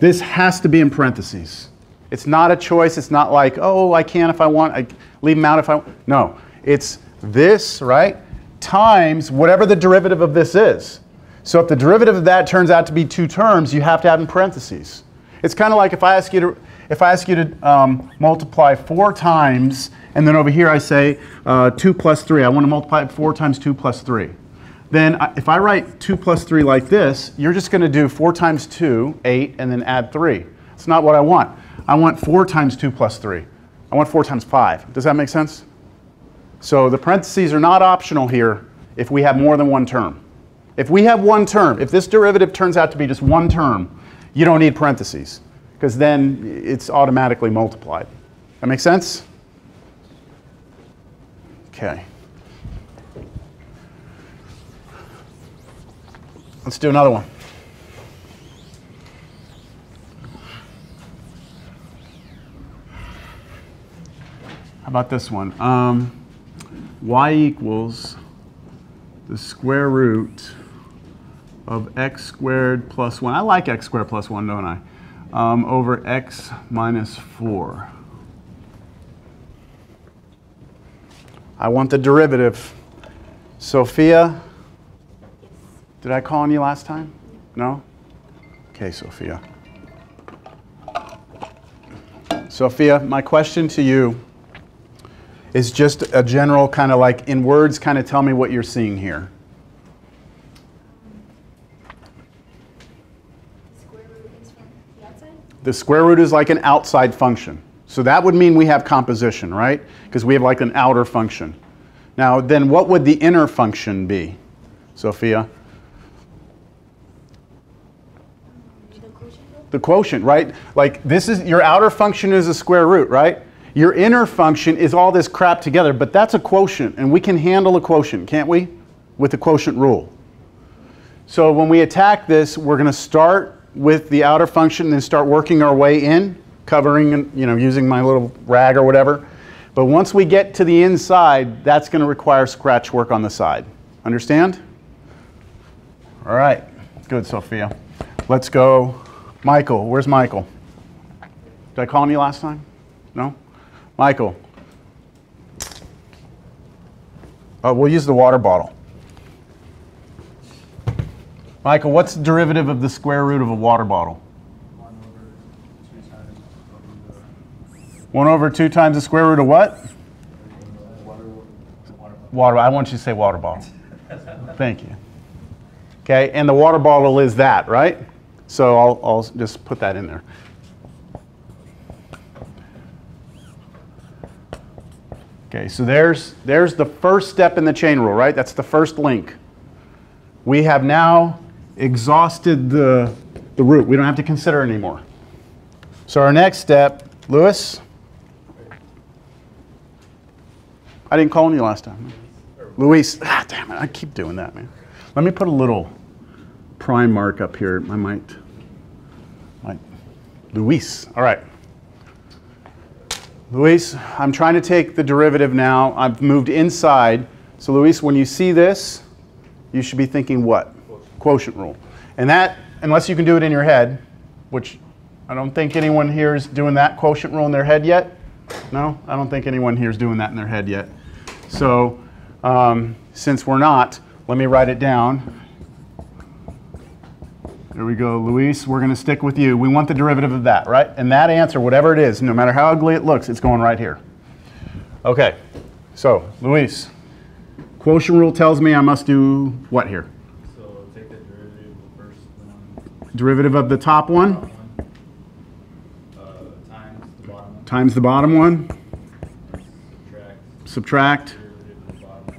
This has to be in parentheses. It's not a choice. It's not like, oh, I can if I want. I leave them out if I want. No, it's this, right, times whatever the derivative of this is. So if the derivative of that turns out to be two terms, you have to add in parentheses. It's kind of like if I ask you to, if I ask you to um, multiply four times, and then over here I say uh, 2 plus 3. I want to multiply 4 times 2 plus 3. Then I, if I write 2 plus 3 like this, you're just going to do 4 times 2, 8, and then add 3. It's not what I want. I want 4 times 2 plus 3. I want 4 times 5. Does that make sense? So the parentheses are not optional here if we have more than one term. If we have one term, if this derivative turns out to be just one term, you don't need parentheses because then it's automatically multiplied. That makes sense? Okay. Let's do another one. How about this one? Um, y equals the square root of x squared plus 1. I like x squared plus 1, don't I? Um, over x minus 4. I want the derivative. Sophia, did I call on you last time? No? Okay, Sophia. Sophia, my question to you is just a general kind of like in words, kind of tell me what you're seeing here. Square root is from the outside? The square root is like an outside function. So that would mean we have composition, right? Because we have like an outer function. Now, then what would the inner function be, Sophia? The quotient? The quotient, right? Like this is your outer function is a square root, right? Your inner function is all this crap together, but that's a quotient, and we can handle a quotient, can't we? With the quotient rule. So when we attack this, we're going to start with the outer function and then start working our way in, covering, and you know, using my little rag or whatever. But once we get to the inside, that's going to require scratch work on the side. Understand? All right. Good, Sophia. Let's go. Michael, where's Michael? Did I call on you last time? No? Michael. Uh, we'll use the water bottle. Michael, what's the derivative of the square root of a water bottle? One over two 1 over 2 times the square root of what? Water. I want you to say water bottle. Thank you. Okay, and the water bottle is that, right? So I'll, I'll just put that in there. Okay, so there's, there's the first step in the chain rule, right? That's the first link. We have now exhausted the, the root. We don't have to consider anymore. So our next step, Lewis. I didn't call on you last time. Luis, ah, damn it, I keep doing that, man. Let me put a little prime mark up here. I might, might, Luis, all right. Luis, I'm trying to take the derivative now. I've moved inside. So Luis, when you see this, you should be thinking what? Quotient rule. And that, unless you can do it in your head, which I don't think anyone here is doing that quotient rule in their head yet. No, I don't think anyone here is doing that in their head yet. So um, since we're not, let me write it down. There we go, Luis. We're going to stick with you. We want the derivative of that, right? And that answer, whatever it is, no matter how ugly it looks, it's going right here. Okay, so Luis, quotient rule tells me I must do what here? So take the derivative of the first one, Derivative of the top one, uh, times the bottom one, times the bottom one, subtract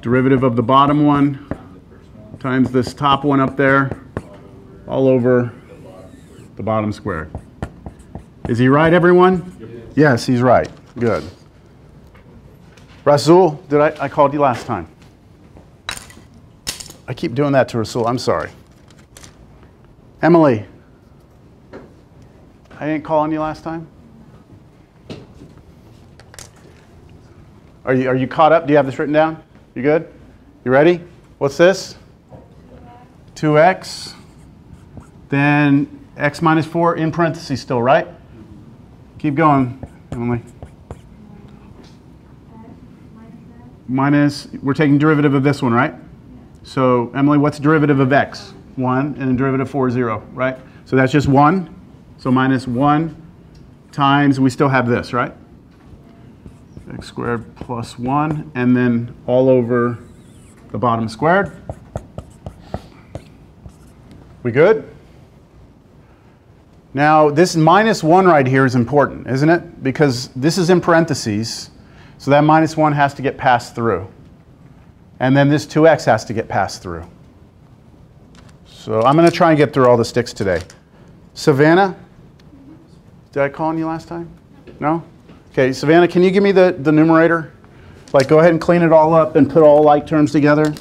derivative of the bottom one, derivative of the bottom one times this top one up there all over all over the bottom square. the bottom square. Is he right, everyone? Yes, he's right. Good. Rasul, did I, I called you last time? I keep doing that to Rasul. I'm sorry. Emily, I didn't call on you last time? Are you, are you caught up? Do you have this written down? You good? You ready? What's this? 2x. Then x minus 4 in parentheses still, right? Keep going, Emily. Minus, we're taking derivative of this one, right? So Emily, what's derivative of x? 1, and then derivative 4 is 0, right? So that's just 1. So minus 1 times, we still have this, right? X squared plus 1, and then all over the bottom squared. We good? Now, this minus 1 right here is important, isn't it? Because this is in parentheses, so that minus 1 has to get passed through. And then this 2x has to get passed through. So I'm going to try and get through all the sticks today. Savannah? Did I call on you last time? No? Okay, Savannah, can you give me the, the numerator? Like, go ahead and clean it all up and put all like terms together.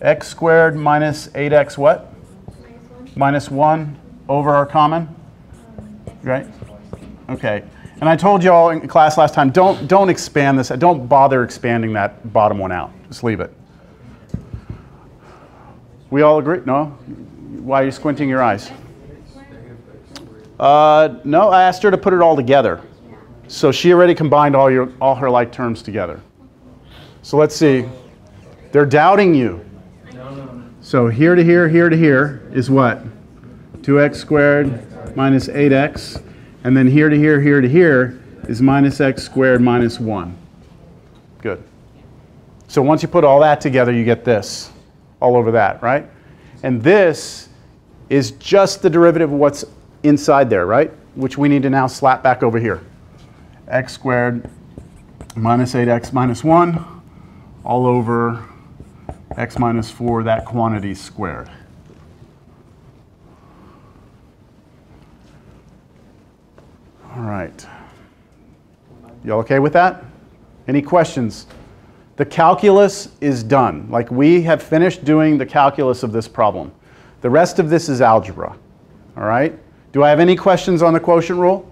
X squared minus eight x squared minus 8x X what? minus one. Minus 1 over our common? Right. Okay. And I told you all in class last time, don't, don't expand this. Don't bother expanding that bottom one out. Just leave it. We all agree? No? Why are you squinting your eyes? Uh, no, I asked her to put it all together. So she already combined all, your, all her like terms together. So let's see. They're doubting you. So here to here, here to here is what? 2x squared minus 8x. And then here to here, here to here is minus x squared minus 1. Good. So once you put all that together, you get this all over that, right? And this is just the derivative of what's inside there, right? Which we need to now slap back over here. x squared minus 8x minus 1 all over x minus 4, that quantity squared. All right. You all okay with that? Any questions? The calculus is done. Like we have finished doing the calculus of this problem. The rest of this is algebra. All right? Do I have any questions on the quotient rule?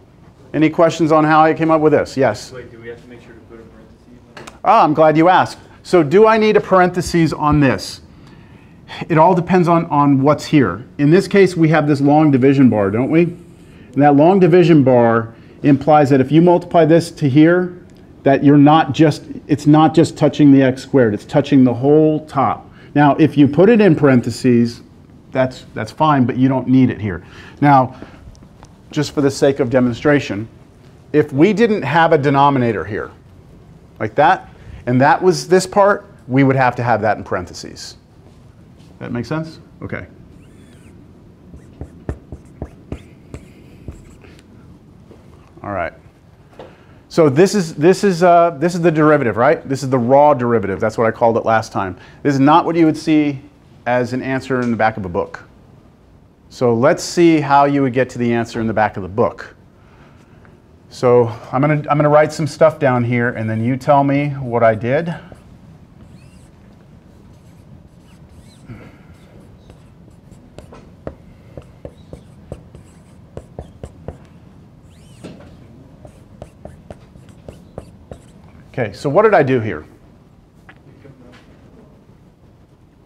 Any questions on how I came up with this? Yes. Wait, do we have to make sure to put a parentheses? Ah, I'm glad you asked. So do I need a parentheses on this? It all depends on, on what's here. In this case, we have this long division bar, don't we? And that long division bar implies that if you multiply this to here, that you're not just, it's not just touching the x squared, it's touching the whole top. Now, if you put it in parentheses, that's, that's fine, but you don't need it here. Now, just for the sake of demonstration, if we didn't have a denominator here, like that, and that was this part, we would have to have that in parentheses. That make sense? Okay. All right. So this is this is uh, this is the derivative, right? This is the raw derivative. That's what I called it last time. This is not what you would see as an answer in the back of a book. So let's see how you would get to the answer in the back of the book. So I'm gonna I'm gonna write some stuff down here, and then you tell me what I did. Okay, so what did I do here?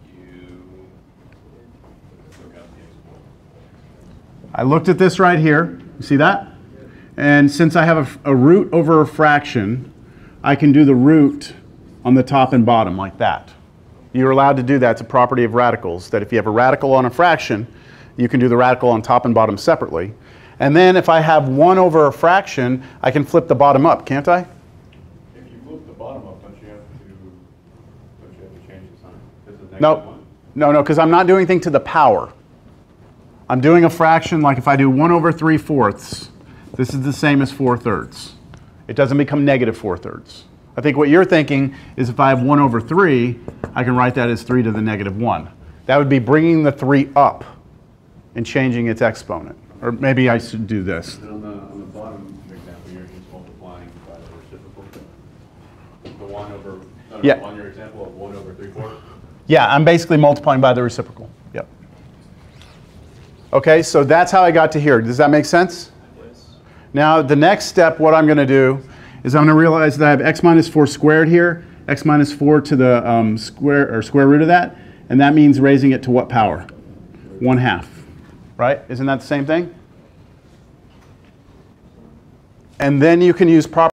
You took out the export. I looked at this right here. You see that? And since I have a, a root over a fraction, I can do the root on the top and bottom like that. You're allowed to do that. It's a property of radicals, that if you have a radical on a fraction, you can do the radical on top and bottom separately. And then if I have 1 over a fraction, I can flip the bottom up, can't I? If you flip the bottom up, don't you have to, don't you have to change the sign? This is negative No, no, no, because I'm not doing anything to the power. I'm doing a fraction like if I do 1 over 3 fourths, this is the same as 4 thirds. It doesn't become negative 4 thirds. I think what you're thinking is if I have 1 over 3, I can write that as 3 to the negative 1. That would be bringing the 3 up and changing its exponent. Or maybe I should do this. And on the, on the bottom example, you're just multiplying by the reciprocal. The one over, no, no, Yeah. on your example of one over three fourths. Yeah, I'm basically multiplying by the reciprocal. Okay, so that's how I got to here. Does that make sense? Yes. Now, the next step, what I'm going to do is I'm going to realize that I have x minus 4 squared here, x minus 4 to the um, square or square root of that, and that means raising it to what power? 1 half. Right? Isn't that the same thing? And then you can use proper